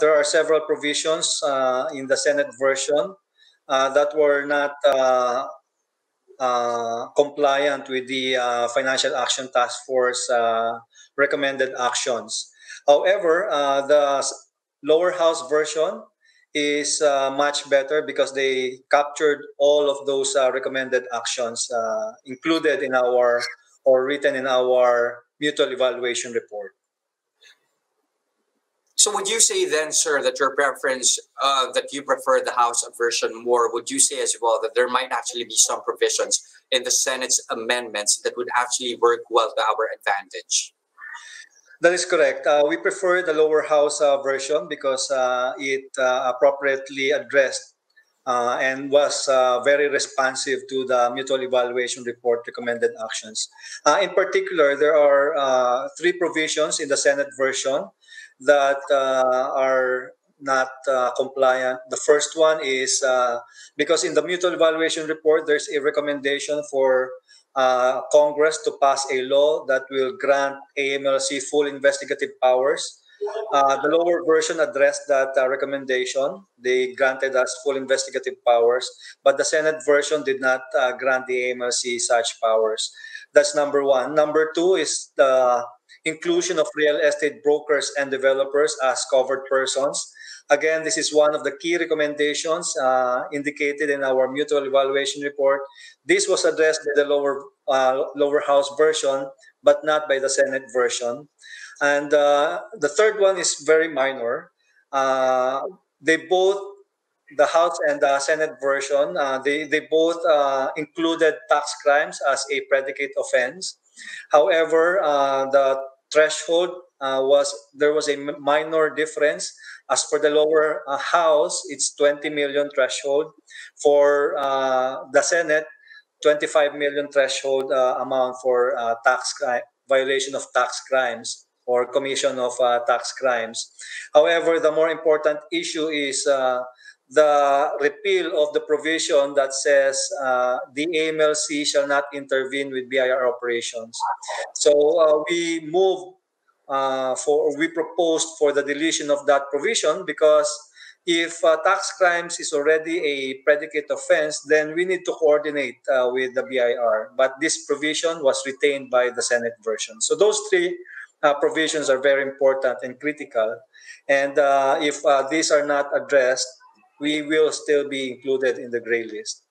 there are several provisions uh, in the Senate version uh, that were not uh, uh compliant with the uh, Financial Action Task Force uh, recommended actions. However, the lower house version is much better because they captured all of those recommended actions included in our or written in our mutual evaluation report. So would you say then, sir, that your preference, uh, that you prefer the House version more, would you say as well that there might actually be some provisions in the Senate's amendments that would actually work well to our advantage? That is correct. Uh, we prefer the lower house uh, version because it uh, appropriately addressed uh, and was uh, very responsive to the mutual evaluation report recommended actions. in particular, there are three provisions in the Senate version that uh, are not uh, compliant. The first one is uh, because in the mutual evaluation report, there's a recommendation for uh, Congress to pass a law that will grant AMLC full investigative powers. Uh, the lower version addressed that uh, recommendation. They granted us full investigative powers, but the Senate version did not grant the AMLC such powers. That's number one. Number two is the inclusion of real estate brokers and developers as covered persons. Again, this is one of the key recommendations uh, indicated in our mutual evaluation report. This was addressed by the lower uh, lower house version, but not by the Senate version. And uh, the third one is very minor. Uh, they both the House and the Senate version, uh, they, they both uh, included tax crimes as a predicate offense. However, the threshold uh, was there was a minor difference. As for the lower uh, house, it's 20 million threshold. For uh, the Senate, 25 million threshold uh, amount for uh, tax violation of tax crimes or commission of tax crimes. However, the more important issue is the repeal of the provision that says uh, the AMLC shall not intervene with BIR operations. So uh, we move uh, for, we proposed for the deletion of that provision because if uh, tax crimes is already a predicate offense, then we need to coordinate uh, with the BIR. But this provision was retained by the Senate version. So those three uh, provisions are very important and critical. And if these are not addressed, we will still be included in the gray list.